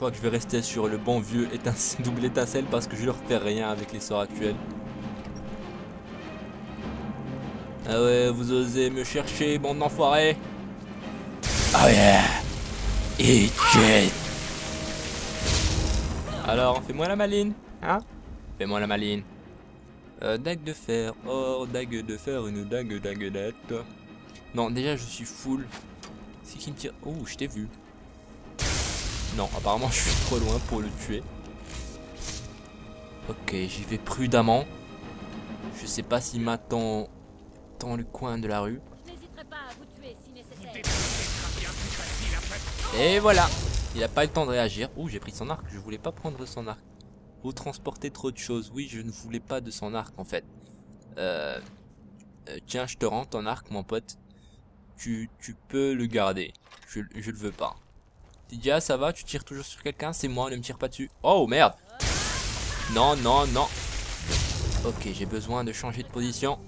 crois que je vais rester sur le bon vieux double étincelle parce que je leur fais rien avec les sorts actuels. Ah ouais, vous osez me chercher, bande d'enfoirés Oh yeah Eat Alors, fais-moi la maline, hein? Fais-moi la maline. Euh, dague de fer, oh, dague de fer, une dague daguelette. Non, déjà je suis full. C'est qui me tire? Oh, je t'ai vu. Non, apparemment je suis trop loin pour le tuer. Ok, j'y vais prudemment. Je sais pas s'il m'attend dans le coin de la rue. Et voilà Il a pas eu le temps de réagir. Ouh, j'ai pris son arc. Je voulais pas prendre son arc. Vous transportez trop de choses. Oui, je ne voulais pas de son arc, en fait. Euh... euh tiens, je te rends ton arc, mon pote. Tu, tu peux le garder. Je, je le veux pas. Didia, ça va Tu tires toujours sur quelqu'un C'est moi, ne me tire pas dessus. Oh, merde Non, non, non. Ok, j'ai besoin de changer de position.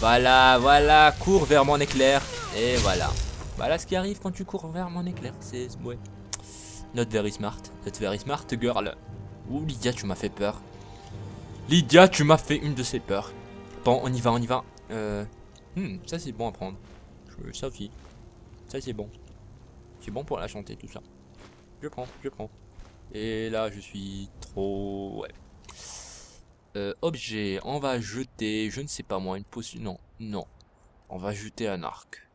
Voilà, voilà, cours vers mon éclair. Et voilà. Voilà ce qui arrive quand tu cours vers mon éclair. C'est... Ouais. Not very smart. Not very smart, girl. Ouh, Lydia, tu m'as fait peur. Lydia, tu m'as fait une de ces peurs. Bon, on y va, on y va. Euh... Hmm, ça c'est bon à prendre. Ça aussi. Ça c'est bon. C'est bon pour la chanter, tout ça. Je prends, je prends. Et là, je suis trop... Ouais. Euh, objet, on va jeter, je ne sais pas moi, une potion. Non, non. On va jeter un arc.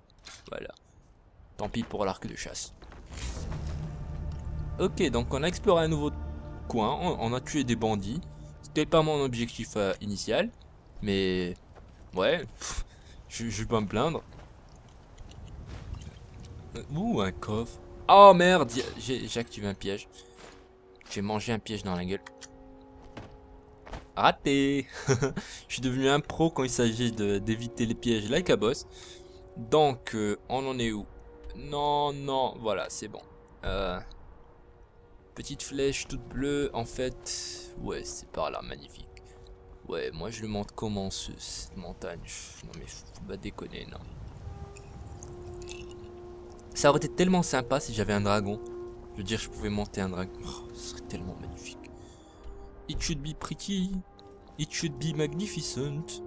Voilà. Tant pis pour l'arc de chasse. Ok, donc on a exploré un nouveau coin. On, a tué des bandits. C'était pas mon objectif euh, initial. Mais... Ouais. je, je vais pas me plaindre. Ouh, un coffre. Oh merde, j'ai activé un piège. J'ai mangé un piège dans la gueule. Raté Je suis devenu un pro quand il s'agit d'éviter les pièges like a boss. Donc, euh, on en est où? Non, non, voilà, c'est bon. Euh, petite flèche toute bleue, en fait... Ouais, c'est par là, magnifique. Ouais, moi je le montre comment ce, cette montagne. Non mais faut pas déconner, non. Ça aurait été tellement sympa si j'avais un dragon. Je veux dire, je pouvais monter un dragon. Oh, ce serait tellement magnifique. It should be pretty. It should be magnificent.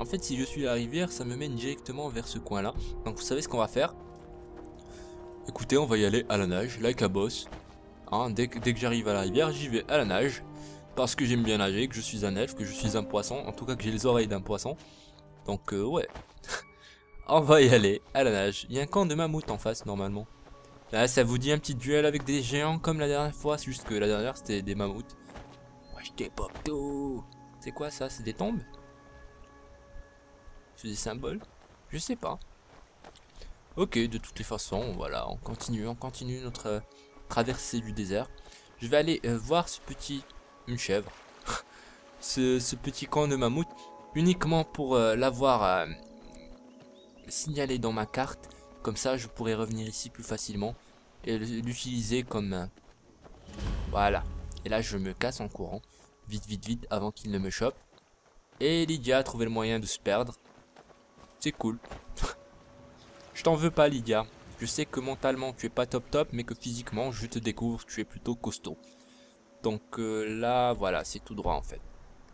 En fait, si je suis à la rivière, ça me mène directement vers ce coin-là. Donc, vous savez ce qu'on va faire? Écoutez, on va y aller à la nage, like a boss. Hein, dès que, dès que j'arrive à la rivière, j'y vais à la nage. Parce que j'aime bien nager, que je suis un elfe, que je suis un poisson. En tout cas, que j'ai les oreilles d'un poisson. Donc, euh, ouais. on va y aller à la nage. Il y a un camp de mammouth en face, normalement. Là, ça vous dit un petit duel avec des géants comme la dernière fois? C'est juste que la dernière, c'était des mammouths. C'est quoi ça? C'est des tombes? C'est des symboles? Je sais pas. Ok, de toutes les façons, voilà, on continue, on continue notre euh, traversée du désert. Je vais aller euh, voir ce petit... Une chèvre. ce, petit camp de mammouth, uniquement pour euh, l'avoir signalé dans ma carte. Comme ça, je pourrais revenir ici plus facilement et l'utiliser comme... Voilà. Et là, je me casse en courant. Vite, vite, vite, avant qu'il ne me chope. Et Lydia a trouvé le moyen de se perdre. C'est cool. je t'en veux pas, Lydia. Je sais que mentalement, tu es pas top top, mais que physiquement, je te découvre, tu es plutôt costaud. Donc euh, là, voilà, c'est tout droit en fait.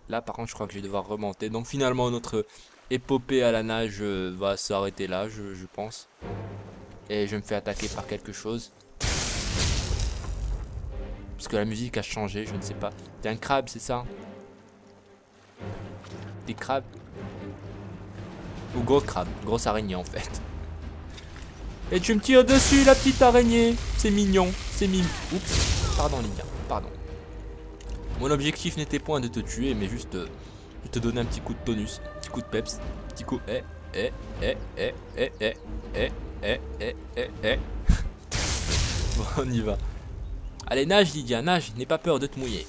Là, par contre, je crois que je vais devoir remonter. Donc finalement, notre épopée à la nage euh, va s'arrêter là, je, pense. Et je me fais attaquer par quelque chose. Parce que la musique a changé, je ne sais pas. T'es un crabe, c'est ça Des crabes Ou gros crabe, grosse araignée en fait. Et tu me tires dessus, la petite araignée C'est mignon, c'est mignon. Oups, pardon Lydia, pardon. Mon objectif n'était point de te tuer, mais juste de te donner un petit coup de tonus, un petit coup de peps, un petit coup... Eh, eh, eh, eh, eh, eh, eh, eh, eh, eh, eh. bon, on y va. Allez, nage Lydia, nage, n'aie pas peur de te mouiller.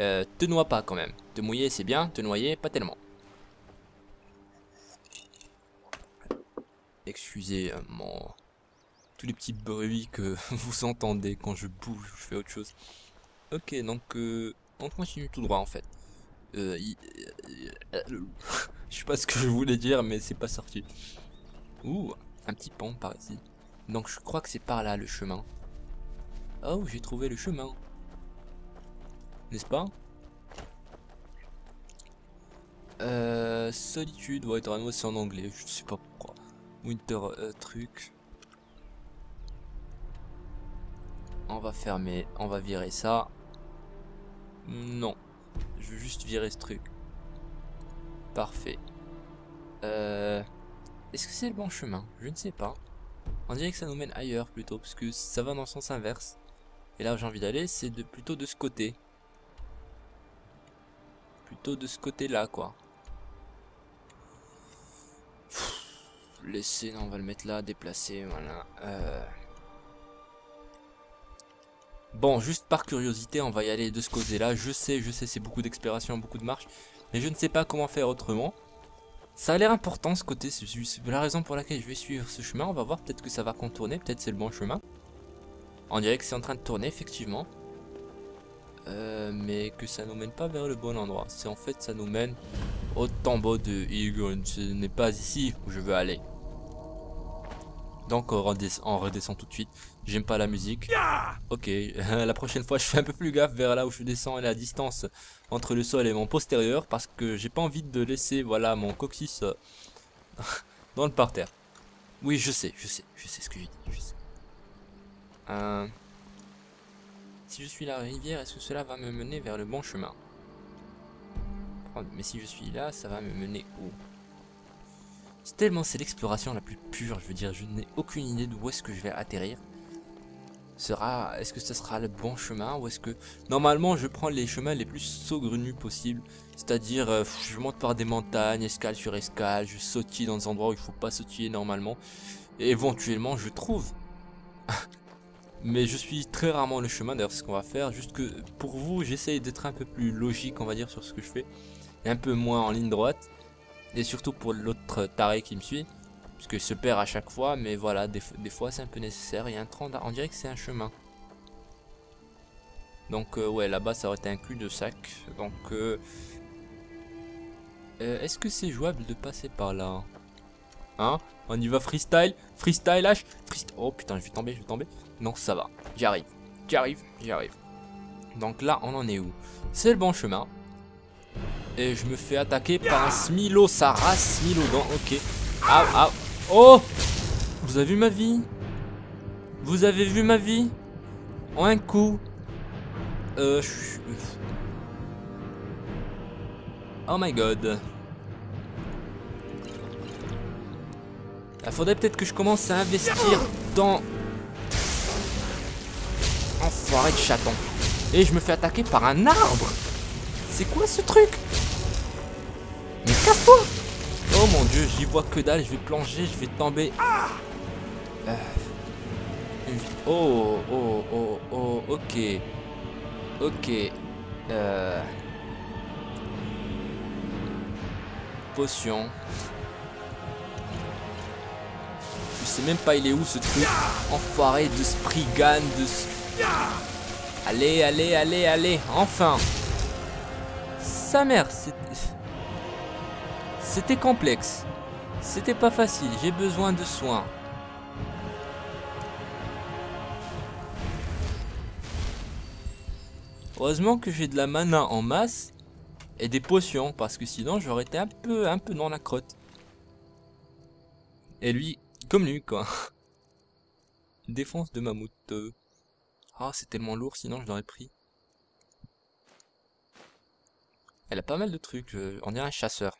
Euh, te noie pas quand même. Te mouiller c'est bien, te noyer pas tellement. Excusez euh, mon... tous les petits bruits que vous entendez quand je bouge, je fais autre chose. Ok, donc euh, on continue tout droit en fait. Euh, je sais pas ce que je voulais dire, mais c'est pas sorti. Ouh, un petit pont par ici. Donc je crois que c'est par là le chemin. Oh, j'ai trouvé le chemin. N'est-ce pas? Euh, Solitude, ouais, normalement c'est en anglais, je sais pas pourquoi. Winter euh, truc. On va fermer, on va virer ça. Non, je veux juste virer ce truc. Parfait. Euh, Est-ce que c'est le bon chemin? Je ne sais pas. On dirait que ça nous mène ailleurs plutôt, parce que ça va dans le sens inverse. Et là où j'ai envie d'aller, c'est de, plutôt de ce côté. Plutôt de ce côté-là, quoi. laisser, non, on va le mettre là, déplacer, voilà. Euh... Bon, juste par curiosité, on va y aller de ce côté-là. Je sais, je sais, c'est beaucoup d'exploration, beaucoup de marche. Mais je ne sais pas comment faire autrement. Ça a l'air important ce côté, c'est la raison pour laquelle je vais suivre ce chemin. On va voir, peut-être que ça va contourner, peut-être c'est le bon chemin. On dirait que c'est en train de tourner, effectivement. Euh, mais que ça nous mène pas vers le bon endroit. C'est en fait, ça nous mène au tombeau de Egon. Ce n'est pas ici où je veux aller. Donc on redescend, tout de suite. J'aime pas la musique. Ok, la prochaine fois je fais un peu plus gaffe vers là où je descends et la distance entre le sol et mon postérieur parce que j'ai pas envie de laisser voilà mon coccyx euh, dans le parterre. Oui, je sais, je sais, je sais ce que je dis, je sais. Euh, si je suis la rivière, est-ce que cela va me mener vers le bon chemin? Mais si je suis là, ça va me mener où? C'est tellement c'est l'exploration la plus pure, je veux dire, je n'ai aucune idée d'où est-ce que je vais atterrir. Sera, est-ce que ce sera le bon chemin ou est-ce que normalement je prends les chemins les plus saugrenus possibles, c'est-à-dire euh, je monte par des montagnes, escale sur escale, je sautille dans des endroits où il faut pas sautiller normalement, et éventuellement je trouve. Mais je suis très rarement le chemin, d'ailleurs ce qu'on va faire, juste que pour vous j'essaye d'être un peu plus logique on va dire sur ce que je fais, et un peu moins en ligne droite. Et surtout pour l'autre taré qui me suit. Puisqu'il se perd à chaque fois. Mais voilà, des, fois c'est un peu nécessaire. Il y a un tronc On dirait que c'est un chemin. Donc euh, ouais, là-bas ça aurait été un cul de sac. Donc euh, euh, est-ce que c'est jouable de passer par là Hein? On y va freestyle? Freestyle H? Oh putain, je vais tomber, je vais tomber. Non, ça va. J'y arrive. J'y arrive, j'y arrive. Donc là, on en est où? C'est le bon chemin. Et je me fais attaquer par un Smilo, sa race Smilodon. Ok. Ah, ah. Oh Vous avez vu ma vie? Vous avez vu ma vie? En un coup. Euh... Oh my god. Il faudrait peut-être que je commence à investir dans... Enfoiré de chaton. Et je me fais attaquer par un arbre. C'est quoi ce truc? Mais casse-toi mon dieu, j'y vois que dalle, je vais plonger, je vais tomber. Euh. Oh, oh, oh, oh, ok. Ok. Euh... Potion. Je sais même pas il est où ce truc. Enfoiré de Spriggan, de... Allez, allez, allez, allez, enfin Sa mère, c'est... C'était complexe. C'était pas facile, j'ai besoin de soins. Heureusement que j'ai de la mana en masse et des potions parce que sinon j'aurais été un peu un peu dans la crotte. Et lui, comme lui quoi. Défense de mammouth. Ah, c'est tellement lourd sinon je l'aurais pris. Elle a pas mal de trucs, on dirait un chasseur.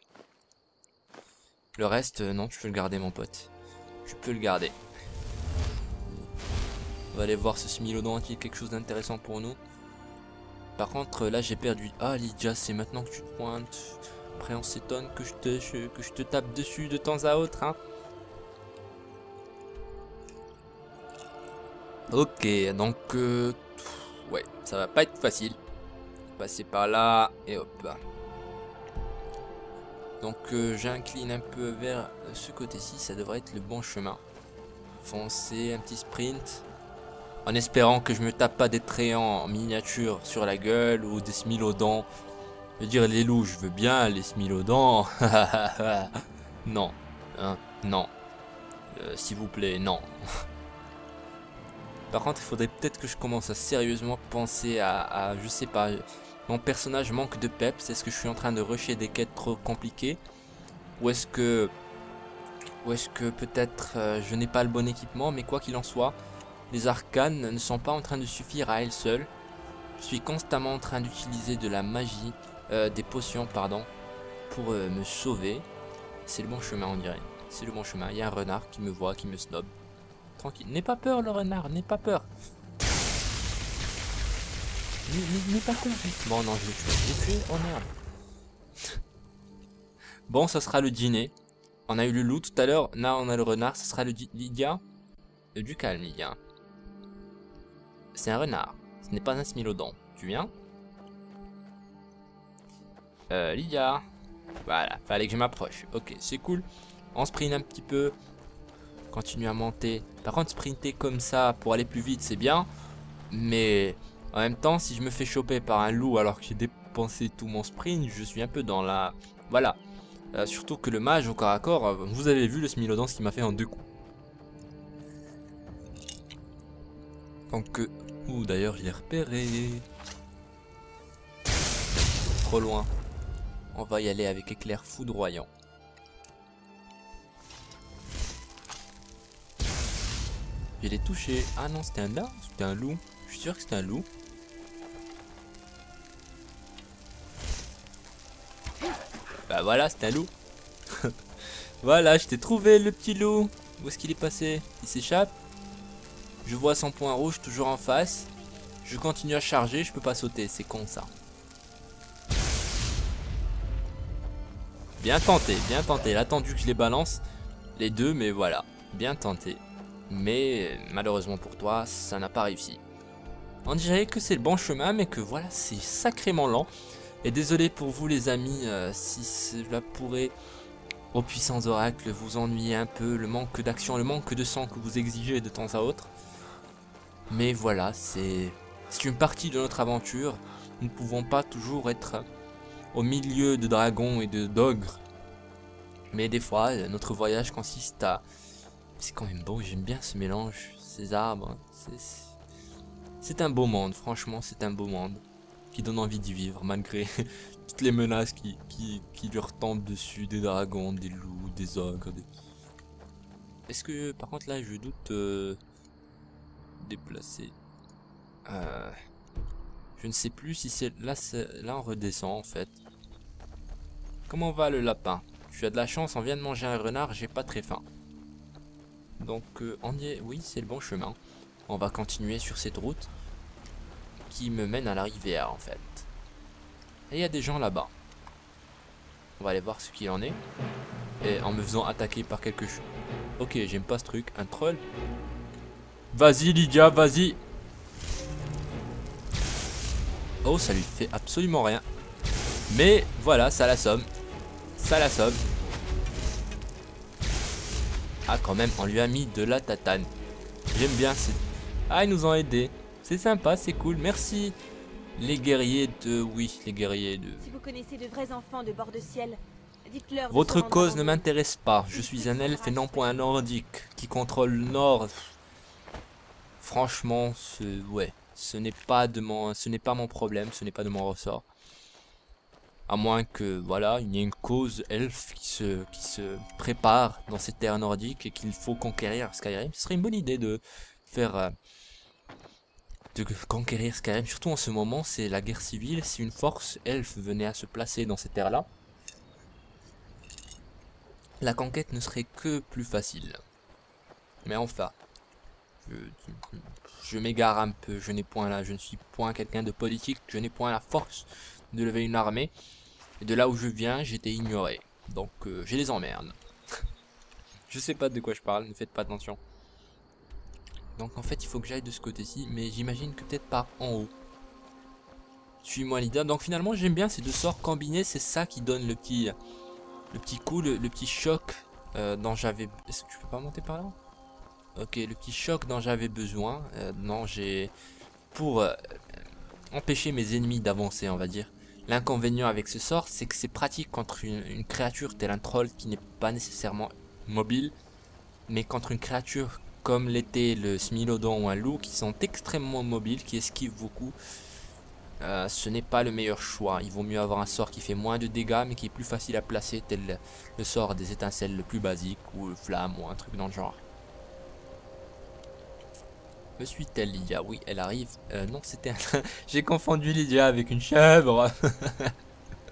Le reste, euh, non, je peux le garder, mon pote. Je peux le garder. On va aller voir ce Smilodon qui est quelque chose d'intéressant pour nous. Par contre, là, j'ai perdu. Ah, Lydia, c'est maintenant que tu te pointes. Après, on s'étonne que, je te, que je te tape dessus de temps à autre, hein. Ok, donc... Euh, ouais, ça va pas être facile. Passer par là, et hop. Donc euh, j'incline un peu vers ce côté-ci, ça devrait être le bon chemin. Foncer, un petit sprint. En espérant que je me tape pas des tréants en miniature sur la gueule ou des smilodons. Je veux dire les loups, je veux bien les smilodons. non, hein, non. Euh, s'il vous plaît, non. Par contre, il faudrait peut-être que je commence à sérieusement penser à, je sais pas, mon personnage manque de peps. Est-ce que je suis en train de rusher des quêtes trop compliquées Ou est-ce que, ou est-ce que peut-être euh, je n'ai pas le bon équipement Mais quoi qu'il en soit, les arcanes ne sont pas en train de suffire à elles seules. Je suis constamment en train d'utiliser de la magie, euh, des potions, pardon, pour euh, me sauver. C'est le bon chemin, on dirait. C'est le bon chemin. Il y a un renard qui me voit, qui me snob. Tranquille. N'aie pas peur, le renard, n'aie pas peur. N'aie pas peur. Bon, non, je l'ai tué. Je tué. Oh merde. bon, ça sera le dîner. On a eu le loup tout à l'heure. Là, on a le renard. Ça sera le Lydia. Du calme, Lydia. C'est un renard. Ce n'est pas un smilodon. Tu viens? Euh, Lydia. Voilà, fallait que je m'approche. Ok, c'est cool. On sprint un petit peu. Continue à monter. Par contre, sprinter comme ça pour aller plus vite, c'est bien. Mais en même temps, si je me fais choper par un loup alors que j'ai dépensé tout mon sprint, je suis un peu dans la... Voilà. Euh, surtout que le mage au corps à corps, euh, vous avez vu le Smilodon ce qu'il m'a fait en deux coups. Donc, euh, ouh, d'ailleurs, je l'ai repéré. Trop loin. On va y aller avec éclair foudroyant. Je l'ai touché. Ah non, c'était un là C'était un loup. Suis sûr que c'était un loup. Bah voilà, c'était un loup. voilà, je t'ai trouvé le petit loup. Où est-ce qu'il est passé? Il s'échappe. Je vois son point rouge toujours en face. Je continue à charger, je peux pas sauter, c'est con ça. Bien tenté, bien tenté. Il a attendu que je les balance, les deux, mais voilà. Bien tenté. Mais malheureusement pour toi, ça n'a pas réussi. On dirait que c'est le bon chemin, mais que voilà, c'est sacrément lent. Et désolé pour vous les amis, euh, si cela pourrait, aux puissants oracles, vous ennuyer un peu, le manque d'action, le manque de sang que vous exigez de temps à autre. Mais voilà, c'est une partie de notre aventure. Nous ne pouvons pas toujours être au milieu de dragons et de d'ogres. Mais des fois, notre voyage consiste à c'est quand même beau, j'aime bien ce mélange, ces arbres. Un beau monde, franchement, c'est un beau monde. Qui donne envie d'y vivre, malgré toutes les menaces qui, qui, qui lui retombent dessus, des dragons, des loups, des ogres. Est-ce que, par contre, là, je doute euh, déplacer. Euh, je ne sais plus si c'est là, là on redescend en fait. Comment va le lapin? Tu as de la chance, on vient de manger un renard, j'ai pas très faim. Donc euh, on y est, oui c'est le bon chemin. On va continuer sur cette route qui me mène à la rivière en fait. Et il y a des gens là-bas. On va aller voir ce qu'il en est. Et en me faisant attaquer par quelque chose. Ok, j'aime pas ce truc. Un troll. Vas-y Lydia, vas-y. Oh, ça lui fait absolument rien. Mais voilà, ça l'assomme. Ça l'assomme. Ah quand même, on lui a mis de la tatane. J'aime bien. Ah, ils nous ont aidés. C'est sympa, c'est cool. Merci. Les guerriers de... Oui, les guerriers de... Si vous connaissez de vrais enfants de bord de ciel, dites-leur... Votre cause ne m'intéresse pas. Je suis un elfe et non point un nordique qui contrôle le nord. Franchement, ce... ouais. Ce n'est pas de mon... Ce n'est pas mon problème, ce n'est pas de mon ressort. À moins que, voilà, il y ait une cause elfe qui se, qui se prépare dans cette terre nordique et qu'il faut conquérir Skyrim. Ce serait une bonne idée de faire... Euh, de conquérir Skyrim. Surtout en ce moment, c'est la guerre civile. Si une force elfe venait à se placer dans cette terre-là, la conquête ne serait que plus facile. Mais enfin, je, m'égare un peu. Je n'ai point là, je ne suis point quelqu'un de politique. Je n'ai point la force de lever une armée. Et de là où je viens, j'étais ignoré. Donc euh, j'ai des emmerdes. je sais pas de quoi je parle, ne faites pas attention. Donc en fait, il faut que j'aille de ce côté-ci, mais j'imagine que peut-être pas en haut. Suis-moi Lida. Donc finalement, j'aime bien ces deux sorts combinés, c'est ça qui donne le petit le petit coup, le, petit choc euh, dont j'avais... Est-ce que je peux pas monter par là? Ok, le petit choc dont j'avais besoin. Euh, non, j'ai... Pour empêcher mes ennemis d'avancer, on va dire. L'inconvénient avec ce sort, c'est que c'est pratique contre une, créature telle un troll qui n'est pas nécessairement mobile, mais contre une créature comme l'était le Smilodon ou un loup, qui sont extrêmement mobiles, qui esquivent beaucoup. Euh, ce n'est pas le meilleur choix. Il vaut mieux avoir un sort qui fait moins de dégâts, mais qui est plus facile à placer, tel le sort des étincelles le plus basique, ou flamme, ou un truc dans le genre. Me suis-elle Lydia? Oui, elle arrive. Euh, non, c'était un... J'ai confondu Lydia avec une chèvre.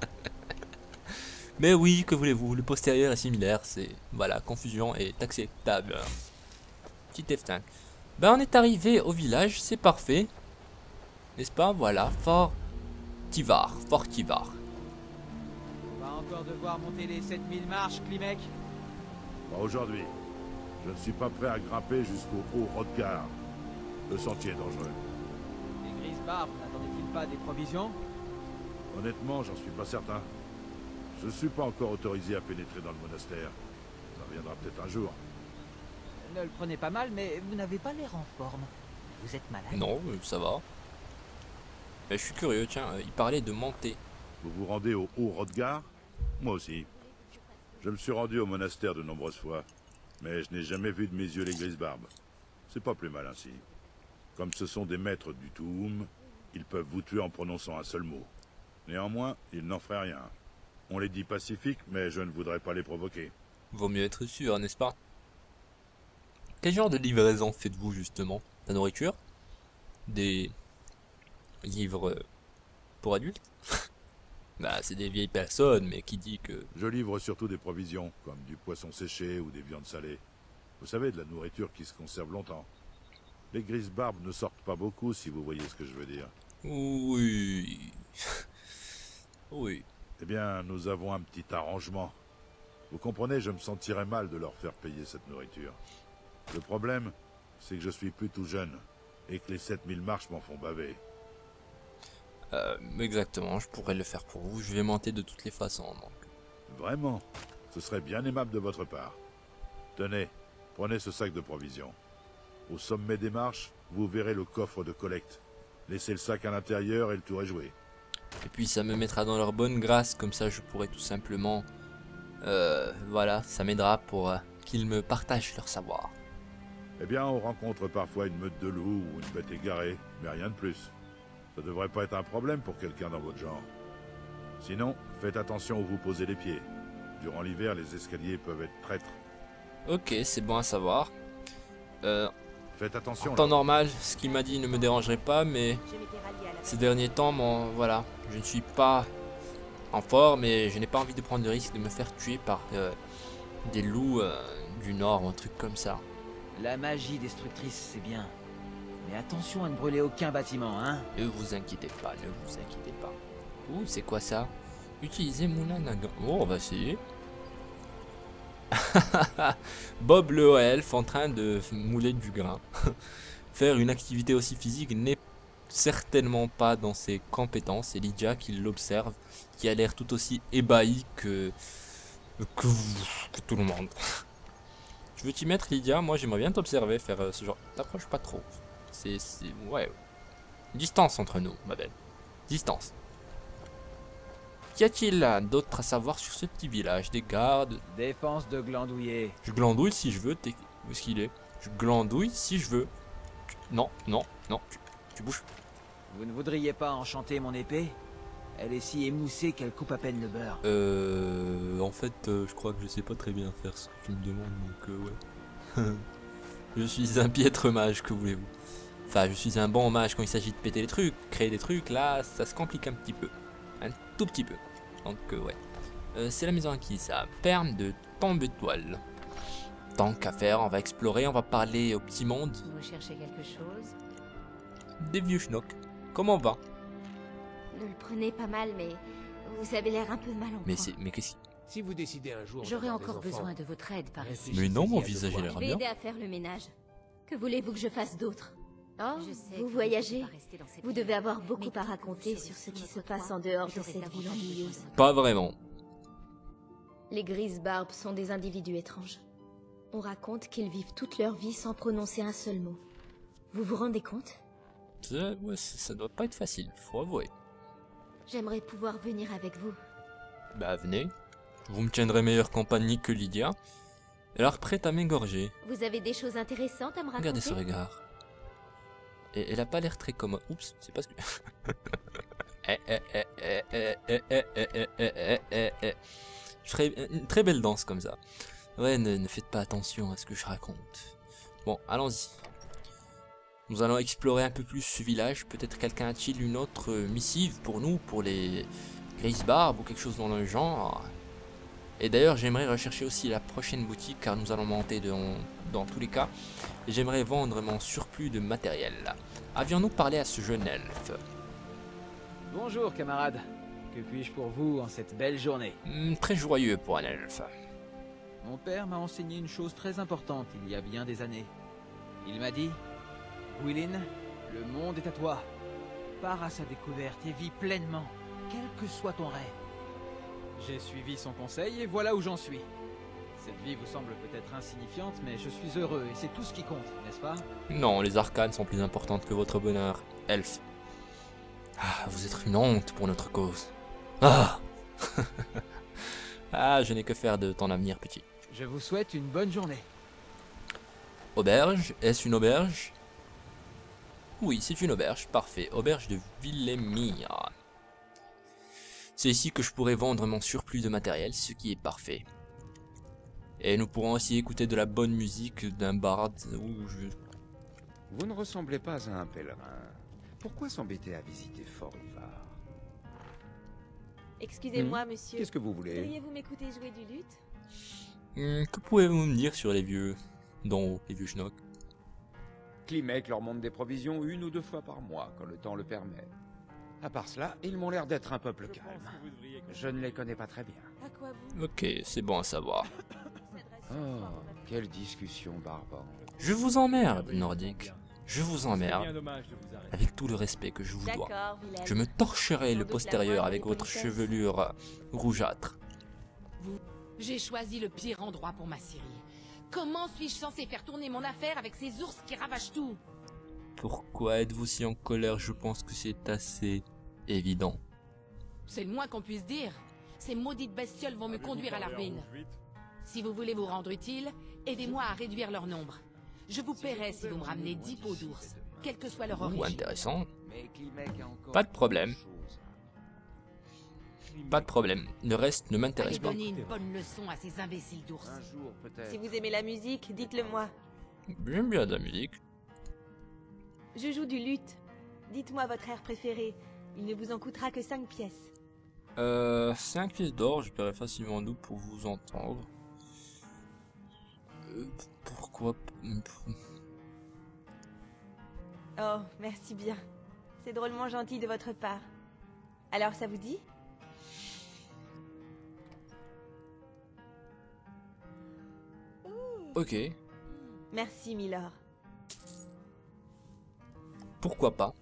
Mais oui, que voulez-vous, le postérieur est similaire, c'est... Voilà, confusion est acceptable. Petit F5. Ben, on est arrivé au village, c'est parfait. N'est-ce pas? Voilà, Fort Tivar, Fort Tivar. On va encore devoir monter les 7000 marches, Klimek Pas aujourd'hui. Je ne suis pas prêt à grimper jusqu'au haut Rodgar. Le sentier est dangereux. Les grises barbes n'attendaient-ils pas des provisions? Honnêtement, j'en suis pas certain. Je ne suis pas encore autorisé à pénétrer dans le monastère. Ça viendra peut-être un jour. Ne le prenez pas mal, mais vous n'avez pas l'air en forme. Vous êtes malade Non, euh, ça va. Mais je suis curieux, tiens, euh, il parlait de monter. Vous vous rendez au haut Rodgar Moi aussi. Je me suis rendu au monastère de nombreuses fois, mais je n'ai jamais vu de mes yeux les grises barbes. C'est pas plus mal ainsi. Comme ce sont des maîtres du Toum, ils peuvent vous tuer en prononçant un seul mot. Néanmoins, ils n'en feraient rien. On les dit pacifiques, mais je ne voudrais pas les provoquer. Vaut mieux être sûr, n'est-ce pas? Quel genre de livraison faites-vous justement La nourriture? Des livres euh, pour adultes? Bah, c'est des vieilles personnes, mais qui dit que... Je livre surtout des provisions, comme du poisson séché ou des viandes salées. Vous savez, de la nourriture qui se conserve longtemps. Les grises barbes ne sortent pas beaucoup, si vous voyez ce que je veux dire. Oui... oui. Eh bien, nous avons un petit arrangement. Vous comprenez, je me sentirais mal de leur faire payer cette nourriture. Le problème, c'est que je suis plus tout jeune, et que les 7000 marches m'en font baver. Euh, exactement, je pourrais le faire pour vous. Je vais monter de toutes les façons, donc. Vraiment? Ce serait bien aimable de votre part. Tenez, prenez ce sac de provisions. Au sommet des marches, vous verrez le coffre de collecte. Laissez le sac à l'intérieur et le tour est joué. Et puis ça me mettra dans leur bonne grâce, comme ça je pourrai tout simplement... Euh, voilà, ça m'aidera pour euh, qu'ils me partagent leur savoir. Eh bien, on rencontre parfois une meute de loups ou une bête égarée, mais rien de plus. Ça devrait pas être un problème pour quelqu'un dans votre genre. Sinon, faites attention où vous posez les pieds. Durant l'hiver, les escaliers peuvent être traîtres. Ok, c'est bon à savoir. Euh, Faites attention. en temps là. normal, ce qu'il m'a dit ne me dérangerait pas, mais ces derniers temps, mon, voilà, je ne suis pas en forme et je n'ai pas envie de prendre le risque de me faire tuer par euh, des loups euh, du nord ou un truc comme ça. La magie destructrice, c'est bien. Mais attention à ne brûler aucun bâtiment, hein Ne vous inquiétez pas, ne vous inquiétez pas. Ouh, c'est quoi ça? Utilisez moulin. Oh, on va essayer. Bob le elfe en train de mouler du grain. Faire une activité aussi physique n'est certainement pas dans ses compétences. C'est Lydia qui l'observe, qui a l'air tout aussi ébahi que, que tout le monde. Tu veux t'y mettre, Lydia? Moi, j'aimerais bien t'observer faire euh, ce genre. T'approches pas trop. C'est. Ouais. Distance entre nous, ma belle. Distance. Qu'y a-t-il d'autre à savoir sur ce petit village Des gardes? Défense de glandouiller. Je glandouille si je veux. t'es- Où est-ce qu'il est? Je glandouille si je veux. Tu- Non, non, non. Tu, tu bouges. Vous ne voudriez pas enchanter mon épée? Elle est si émoussée qu'elle coupe à peine le beurre. Euh. En fait, euh, je crois que je sais pas très bien faire ce que tu me demandes, donc euh, ouais. je suis un piètre mage, que voulez-vous Enfin, je suis un bon mage quand il s'agit de péter les trucs, créer des trucs, là, ça se complique un petit peu. Un tout petit peu. Donc, euh, ouais. Euh, c'est la maison à qui ça Perme de tombe étoile. Tant qu'à faire, on va explorer, on va parler au petit monde Vous cherchez quelque chose? Des vieux schnocks. Comment on va? Ne le prenez pas mal, mais vous avez l'air un peu mal en Mais c'est. Mais qu'est-ce qui- Si vous décidez un jour. J'aurais des encore enfants, besoin de votre aide par ici. Mais non, mon visage, a l'air Je vais bien. aider à faire le ménage. Que voulez-vous que je fasse d'autre? Oh, Je sais que vous voyagez Vous devez avoir beaucoup à raconter sur ce qui se passe en dehors de cette ville ennuyeuse. Pas vraiment. Les grises barbes sont des individus étranges. On raconte qu'ils vivent toute leur vie sans prononcer un seul mot. Vous vous rendez compte? Ça, ouais, ça ça doit pas être facile, faut avouer. J'aimerais pouvoir venir avec vous. Bah venez. Vous me tiendrez meilleure compagnie que Lydia. Elle a l'air prête à m'égorger. Vous avez des choses intéressantes à me raconter Regardez ce regard. Et elle a pas l'air très comme... Oups, c'est pas ce que... je ferais une très belle danse comme ça. Ouais, ne, ne faites pas attention à ce que je raconte. Bon, allons-y. Nous allons explorer un peu plus ce village. Peut-être quelqu'un a-t-il une autre euh, missive pour nous, pour les Grises Barbes ou quelque chose dans le genre. Et d'ailleurs, j'aimerais rechercher aussi la prochaine boutique car nous allons monter dans, dans tous les cas. J'aimerais vendre mon surplus de matériel. Avions-nous parlé à ce jeune elfe? Bonjour, camarade. Que puis-je pour vous en cette belle journée? Hmm, Très joyeux pour un elfe. Mon père m'a enseigné une chose très importante il y a bien des années. Il m'a dit Willin, le monde est à toi. Pars à sa découverte et vis pleinement, quel que soit ton rêve. J'ai suivi son conseil et voilà où j'en suis. Cette vie vous semble peut-être insignifiante, mais je suis heureux et c'est tout ce qui compte, n'est-ce pas? Non, les arcanes sont plus importantes que votre bonheur, elfe. Ah, vous êtes une honte pour notre cause. Ah Ah, je n'ai que faire de ton avenir, petit. Je vous souhaite une bonne journée. Auberge Est-ce une auberge? Oui, c'est une auberge, parfait. Auberge de Villemire. C'est ici que je pourrais vendre mon surplus de matériel, ce qui est parfait. Et nous pourrons aussi écouter de la bonne musique d'un bard où je... Vous ne ressemblez pas à un pèlerin. Pourquoi s'embêter à visiter Fort Ivar? Excusez-moi, monsieur. Qu'est-ce que vous voulez? Pourriez-vous m'écouter jouer du luth? Hmm, que pouvez-vous me dire sur les vieux... d'en haut, les vieux schnocks Klimek leur monte des provisions une ou deux fois par mois, quand le temps le permet. À part cela, ils m'ont l'air d'être un peuple calme. Je ne les connais pas très bien. À quoi vous Ok, c'est bon à savoir. Oh, quelle discussion barbante. Je vous emmerde, Nordique. Je vous emmerde. Avec tout le respect que je vous dois. Je me torcherai le postérieur avec votre chevelure rougeâtre. J'ai choisi le pire endroit pour ma Syrie. Comment suis-je censé faire tourner mon affaire avec ces ours qui ravagent tout Pourquoi êtes-vous si en colère Je pense que c'est assez évident. C'est le moins qu'on puisse dire. Ces maudites bestioles vont me conduire à la ruine. Si vous voulez vous rendre utile, aidez-moi à réduire leur nombre. Je vous paierai si vous me ramenez 10 peaux d'ours, quelle que soit leur origine. intéressant. A encore Pas de problème. Pas de problème. Le reste ne m'intéresse pas. donner une bonne leçon à ces imbéciles d'ours. Si vous aimez la musique, dites-le moi. J'aime bien de la musique. Je joue du luth. Dites-moi votre air préféré. Il ne vous en coûtera que 5 pièces. Euh, 5 pièces d'or, je paierai facilement nous pour vous entendre. Euh, pourquoi Oh, merci bien. C'est drôlement gentil de votre part. Alors ça vous dit? Ok, Merci, Milord. pourquoi pas?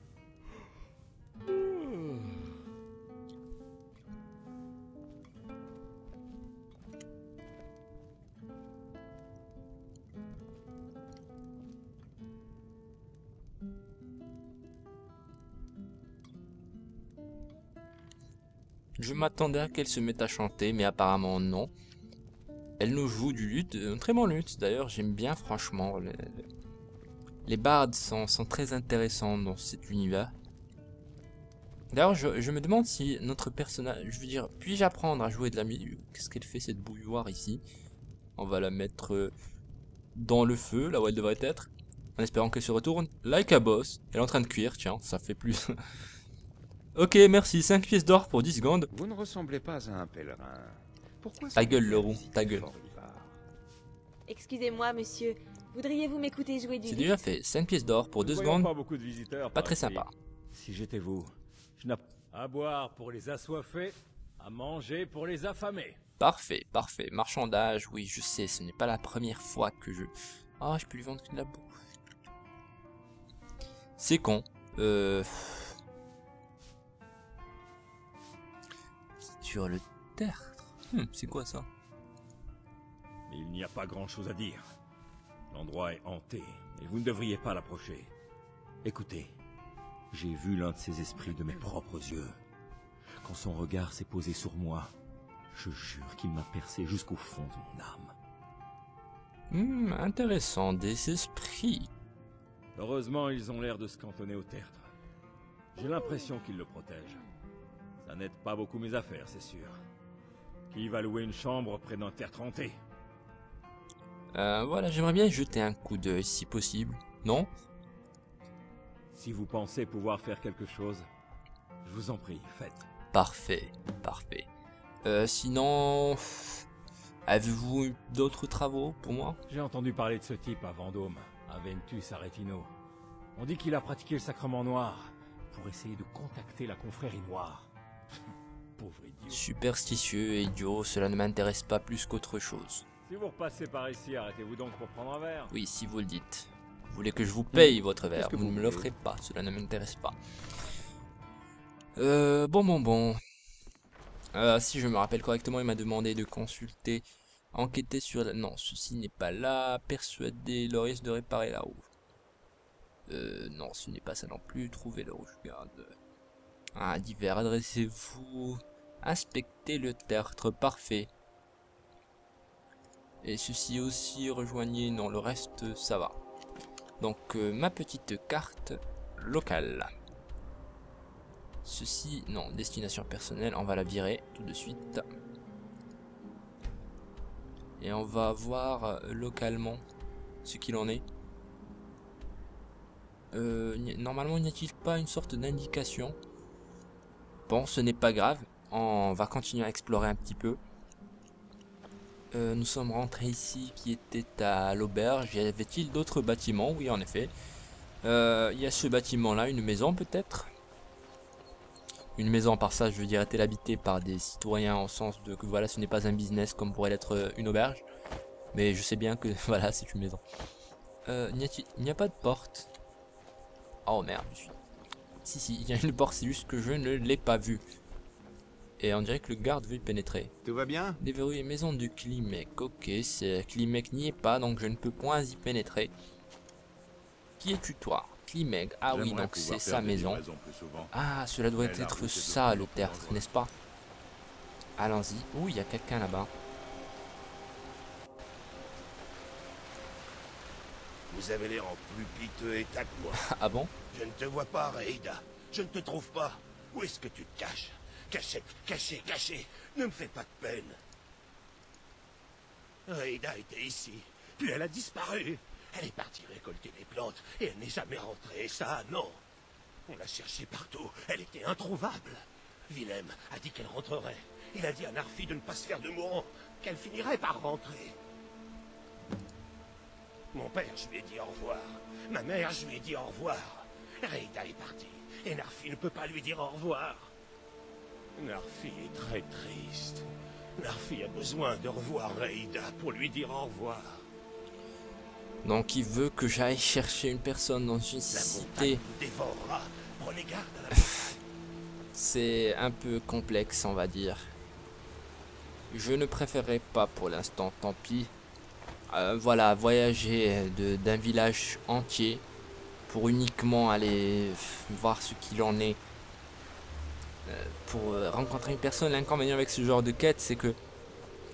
Je m'attendais à qu'elle se mette à chanter, mais apparemment non. Elle nous joue du luth, un très bon luth d'ailleurs, j'aime bien franchement. Les, les bards sont, très intéressants dans cet univers. D'ailleurs, je, je me demande si notre personnage, je veux dire, puis-je apprendre à jouer de la musique? Qu'est-ce qu'elle fait cette bouilloire ici? On va la mettre euh, dans le feu, là où elle devrait être, en espérant qu'elle se retourne. Like a boss, elle est en train de cuire, tiens, ça fait plus. ok, merci, 5 pièces d'or pour 10 secondes. Vous ne ressemblez pas à un pèlerin. Pourquoi Ta gueule, s'embêter le à roux, visiter ta gueule. Excusez-moi, monsieur. Voudriez-vous m'écouter jouer du C'est déjà fait, 5 pièces d'or pour 2 Nous voyons secondes, Pas, beaucoup de visiteurs pas très sympa. Si j'étais vous, je n'ai à boire pour les assoiffés, à manger pour les affamés. Parfait, parfait. Marchandage, oui, je sais, ce n'est pas la première fois que je... Ah, je peux lui vendre que de la bouffe. C'est con. Euh... Sur le tertre. Hmm, c'est quoi ça? Mais il n'y a pas grand-chose à dire. L'endroit est hanté, et vous ne devriez pas l'approcher. Écoutez, j'ai vu l'un de ces esprits de mes propres yeux. Quand son regard s'est posé sur moi, je jure qu'il m'a percé jusqu'au fond de mon âme. Hmm, intéressant, des esprits. Heureusement, ils ont l'air de se cantonner au tertre. J'ai l'impression qu'ils le protègent. Ça n'aide pas beaucoup mes affaires, c'est sûr. Qui va louer une chambre près d'un tertre hanté Euh, voilà, j'aimerais bien jeter un coup d'œil si possible. Non? Si vous pensez pouvoir faire quelque chose, je vous en prie, faites. Parfait, parfait. Euh, sinon... Avez-vous eu d'autres travaux pour moi? J'ai entendu parler de ce type à Vendôme, à Ventus Aretino. On dit qu'il a pratiqué le sacrement noir pour essayer de contacter la confrérie noire. Pauvre idiot. Superstitieux et idiot, cela ne m'intéresse pas plus qu'autre chose. Si vous repassez par ici, arrêtez-vous donc pour prendre un verre. Oui, si vous le dites. Vous voulez que je vous paye votre verre, que vous ne vous me l'offrez pas, cela ne m'intéresse pas. Euh, bon, bon, bon. Euh, si je me rappelle correctement, il m'a demandé de consulter, enquêter sur... la- Non, ceci n'est pas là. Persuader Loris de réparer la roue. Euh, non, ce n'est pas ça non plus. Trouver le rouge garde. Ah, divers, adressez-vous. Inspectez le tertre, parfait. Et ceci aussi, rejoignez... Non, le reste, ça va. Donc, euh, ma petite carte locale. Ceci, non, destination personnelle, on va la virer tout de suite. Et on va voir euh, localement ce qu'il en est. Euh, normalement, n'y a-t-il pas une sorte d'indication Bon, ce n'est pas grave. On va continuer à explorer un petit peu. Euh, nous sommes rentrés ici qui était à l'auberge. Y avait-il d'autres bâtiments? Oui, en effet. Euh, Il y a ce bâtiment-là, une maison peut-être? Une maison, par ça, je veux dire, est-elle habitée par des citoyens en sens de que voilà, ce n'est pas un business comme pourrait l'être euh, une auberge? Mais je sais bien que voilà, c'est une maison. Il n'y a pas de porte? Oh merde. Si, si, il y a une porte, c'est juste que je ne l'ai pas vue. Et on dirait que le garde veut y pénétrer. Tout va bien? Déverrouiller maison de Klimek. Ok, c'est Klimek n'y est pas, donc je ne peux point y pénétrer. Qui es-tu toi? Klimek. Ah oui, donc c'est sa maison. Ah, cela doit être ça le tertre, n'est-ce pas? Allons-y. Ouh, il y a quelqu'un là-bas. Vous avez l'air en plus piteux état que moi. Ah bon? Je ne te vois pas, Reida. Je ne te trouve pas. Où est-ce que tu te caches? Caché, caché, caché. Ne me fais pas de peine. Reida était ici, puis elle a disparu. Elle est partie récolter des plantes et elle n'est jamais rentrée. Ça, non. On l'a cherchée partout. Elle était introuvable. Willem a dit qu'elle rentrerait. Il a dit à Narfi de ne pas se faire de mourant, qu'elle finirait par rentrer. Mon père, je lui ai dit au revoir. Ma mère, je lui ai dit au revoir. Reida est partie. Et Narfi ne peut pas lui dire au revoir. Narfi est très triste. Narfi a besoin de revoir Reida pour lui dire au revoir. Donc il veut que j'aille chercher une personne dans une La cité. C'est un peu complexe, on va dire. Je ne préférerais pas pour l'instant, tant pis. Euh, voilà, voyager de- d'un village entier pour uniquement aller voir ce qu'il en est. Euh, pour euh, rencontrer une personne, l'inconvénient avec ce genre de quête, c'est que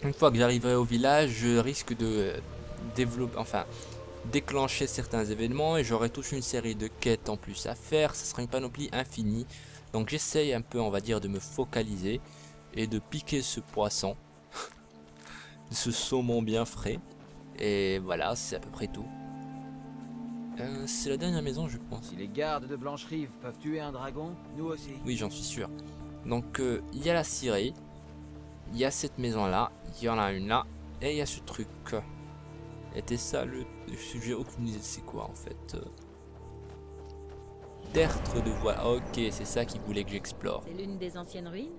une fois que j'arriverai au village, je risque de euh, développer, enfin, déclencher certains événements et j'aurai toute une série de quêtes en plus à faire. Ce sera une panoplie infinie. Donc j'essaye un peu, on va dire, de me focaliser et de piquer ce poisson, ce saumon bien frais. Et voilà, c'est à peu près tout. Euh, c'est la dernière maison, je pense. Si les gardes de Blancherive peuvent tuer un dragon, nous aussi. Oui, j'en suis sûr. Donc euh, il y a la cirée, il y a cette maison là, il y en a une là, et il y a ce truc. Était ça le sujet aucune idée de c'est quoi en fait. euh. Tertre de voile. Ok, c'est ça qu'il voulait que j'explore. C'est l'une des anciennes ruines?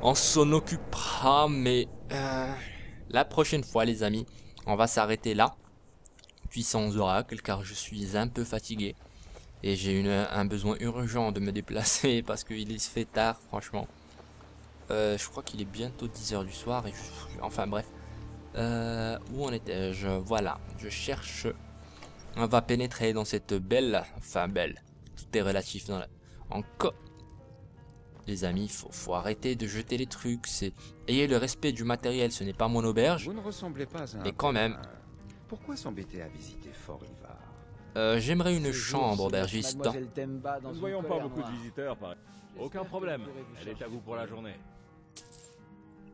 On s'en occupera, mais euh, la prochaine fois, les amis, on va s'arrêter là. Puissance oracle, car je suis un peu fatigué. Et j'ai un besoin urgent de me déplacer parce qu'il se fait tard, franchement. Euh, je crois qu'il est bientôt 10h du soir. Enfin, bref. Euh, où en étais-je? Voilà, je cherche. On va pénétrer dans cette belle. Enfin, belle. Tout est relatif dans la. En co. Les amis, faut, faut arrêter de jeter les trucs. C'est Ayez le respect du matériel, ce n'est pas mon auberge. Vous ne ressemblez pas à un... Mais quand même. Pourquoi s'embêter à visiter Fort Ivar? Euh, J'aimerais une chambre, dans Nous ne voyons pas beaucoup de visiteurs, pareil. Aucun problème. Elle est à vous pour la journée.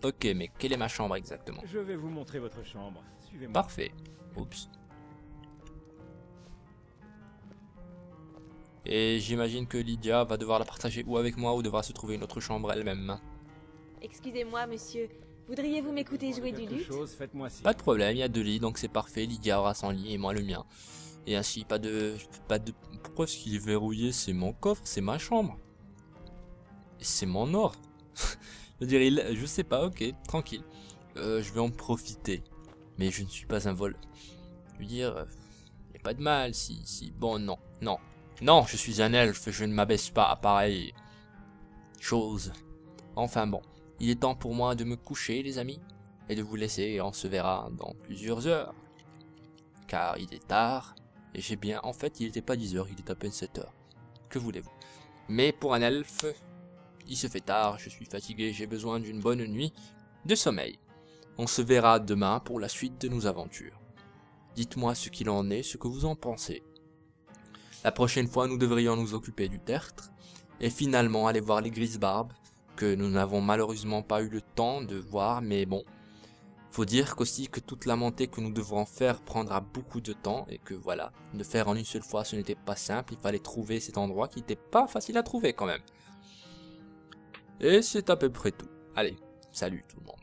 Ok, mais quelle est ma chambre exactement? Je vais vous montrer votre chambre. Suivez-moi. Parfait. Oups. Et j'imagine que Lydia va devoir la partager ou avec moi ou devra se trouver une autre chambre elle-même. Excusez-moi, monsieur. Voudriez-vous m'écouter jouer du luth? Pas de problème, il y a deux lits, donc c'est parfait. Lydia aura son lit et moi le mien. Et ainsi, pas de... Pas de... Pourquoi est-ce qu'il est verrouillé? C'est mon coffre, c'est ma chambre. Et C'est mon or. je veux dire, il... Je sais pas, ok, tranquille. Euh, je vais en profiter. Mais je ne suis pas un vol. Je veux dire, euh, il n'y a pas de mal si... si... Bon, non, non. Non, je suis un elfe, je ne m'abaisse pas à pareille chose. Enfin bon, il est temps pour moi de me coucher, les amis et de vous laisser on se verra dans plusieurs heures. Car il est tard, et j'ai bien... En fait, il n'était pas 10 heures, il est à peine 7 heures. Que voulez-vous? Mais pour un elfe, il se fait tard, je suis fatigué, j'ai besoin d'une bonne nuit de sommeil. On se verra demain pour la suite de nos aventures. Dites-moi ce qu'il en est, ce que vous en pensez. La prochaine fois, nous devrions nous occuper du tertre, et finalement aller voir les grises barbes, que nous n'avons malheureusement pas eu le temps de voir, mais bon. Faut dire qu'aussi que toute la montée que nous devrons faire prendra beaucoup de temps, et que voilà, de faire en une seule fois ce n'était pas simple, il fallait trouver cet endroit qui n'était pas facile à trouver quand même. Et c'est à peu près tout. Allez, salut tout le monde.